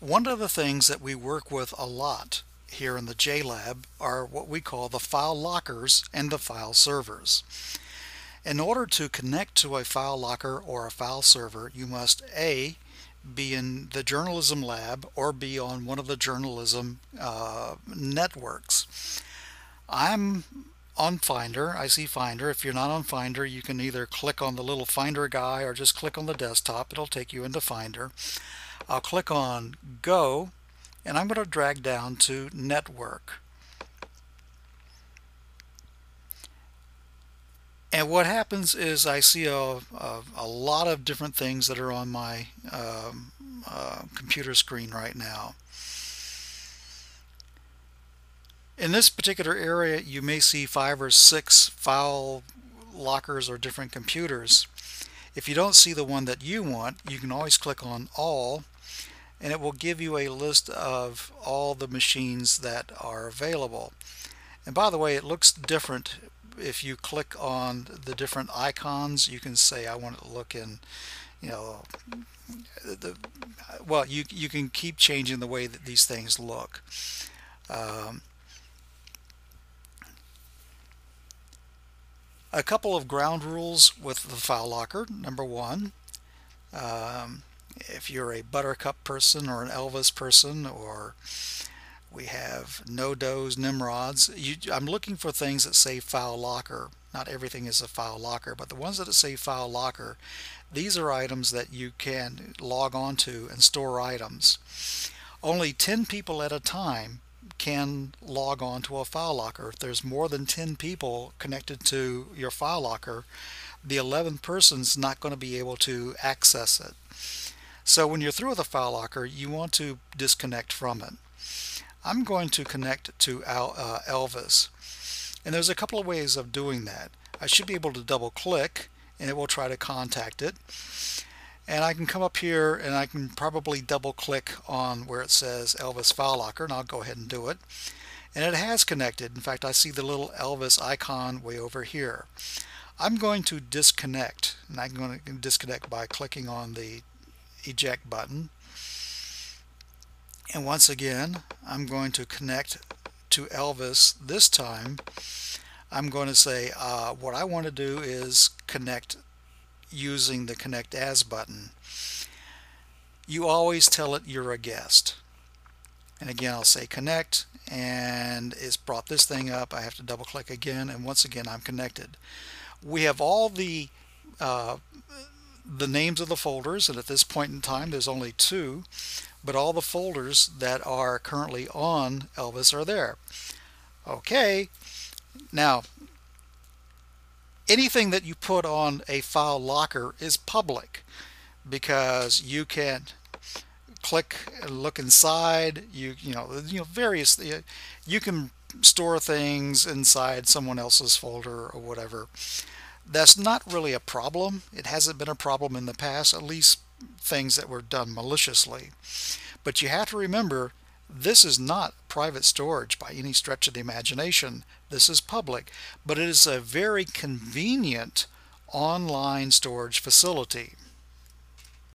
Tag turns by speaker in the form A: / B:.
A: One of the things that we work with a lot here in the JLab are what we call the file lockers and the file servers. In order to connect to a file locker or a file server, you must A, be in the journalism lab or be on one of the journalism uh, networks. I'm on Finder, I see Finder. If you're not on Finder, you can either click on the little Finder guy or just click on the desktop. It'll take you into Finder. I'll click on Go and I'm going to drag down to Network. And what happens is I see a, a, a, lot of different things that are on my um, uh, computer screen right now. In this particular area you may see five or six file lockers or different computers. If you don't see the one that you want you can always click on all and it will give you a list of all the machines that are available. And by the way, it looks different if you click on the different icons. You can say, I want to look in, you know, the, well, you, you can keep changing the way that these things look. Um, a couple of ground rules with the file locker. Number one, um, if you're a Buttercup person or an Elvis person or we have NoDoz, Nimrods. You, I'm looking for things that say file locker. Not everything is a file locker, but the ones that say file locker, these are items that you can log on to and store items. Only 10 people at a time can log on to a file locker. If there's more than 10 people connected to your file locker, the 11th person's not going to be able to access it. So when you're through with a file locker, you want to disconnect from it. I'm going to connect to uh, Elvis. And there's a couple of ways of doing that. I should be able to double click and it will try to contact it. And I can come up here and I can probably double click on where it says Elvis File Locker and I'll go ahead and do it. And it has connected. In fact, I see the little Elvis icon way over here. I'm going to disconnect and I'm going to disconnect by clicking on the eject button. And once again, I'm going to connect to Elvis. This time, I'm going to say uh, what I want to do is connect using the Connect As button. You always tell it you're a guest. And again, I'll say connect and it's brought this thing up. I have to double click again and once again I'm connected. We have all the uh, the names of the folders and at this point in time there's only two but all the folders that are currently on Elvis are there. Okay now anything that you put on a file locker is public because you can click and look inside you you know you know various you can store things inside someone else's folder or whatever that's not really a problem. It hasn't been a problem in the past, at least things that were done maliciously. But you have to remember this is not private storage by any stretch of the imagination. This is public, but it is a very convenient online storage facility.